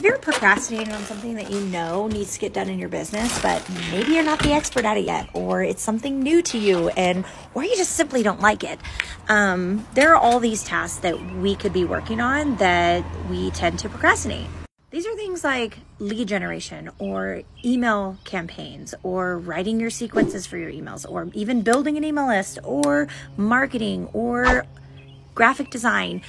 If you're procrastinating on something that you know needs to get done in your business, but maybe you're not the expert at it yet, or it's something new to you, and or you just simply don't like it, um, there are all these tasks that we could be working on that we tend to procrastinate. These are things like lead generation or email campaigns or writing your sequences for your emails or even building an email list or marketing or graphic design,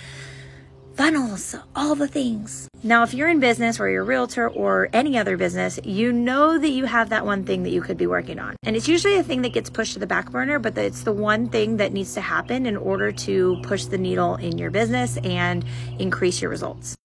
funnels, all the things. Now, if you're in business or you're a realtor or any other business, you know that you have that one thing that you could be working on. And it's usually a thing that gets pushed to the back burner, but it's the one thing that needs to happen in order to push the needle in your business and increase your results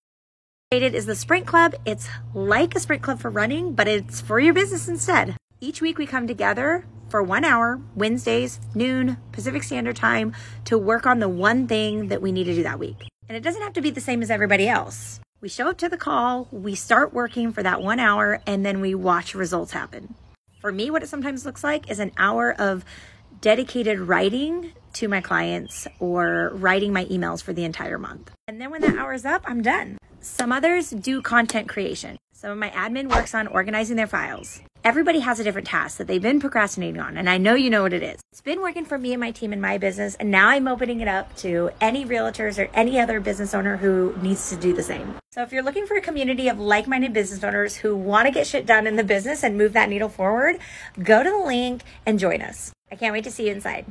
is the Sprint Club. It's like a sprint club for running, but it's for your business instead. Each week we come together for one hour, Wednesdays, noon, Pacific Standard Time, to work on the one thing that we need to do that week. And it doesn't have to be the same as everybody else. We show up to the call, we start working for that one hour, and then we watch results happen. For me, what it sometimes looks like is an hour of dedicated writing to my clients or writing my emails for the entire month. And then when that hour is up, I'm done. Some others do content creation. Some of my admin works on organizing their files. Everybody has a different task that they've been procrastinating on, and I know you know what it is. It's been working for me and my team in my business, and now I'm opening it up to any realtors or any other business owner who needs to do the same. So if you're looking for a community of like minded business owners who want to get shit done in the business and move that needle forward, go to the link and join us. I can't wait to see you inside.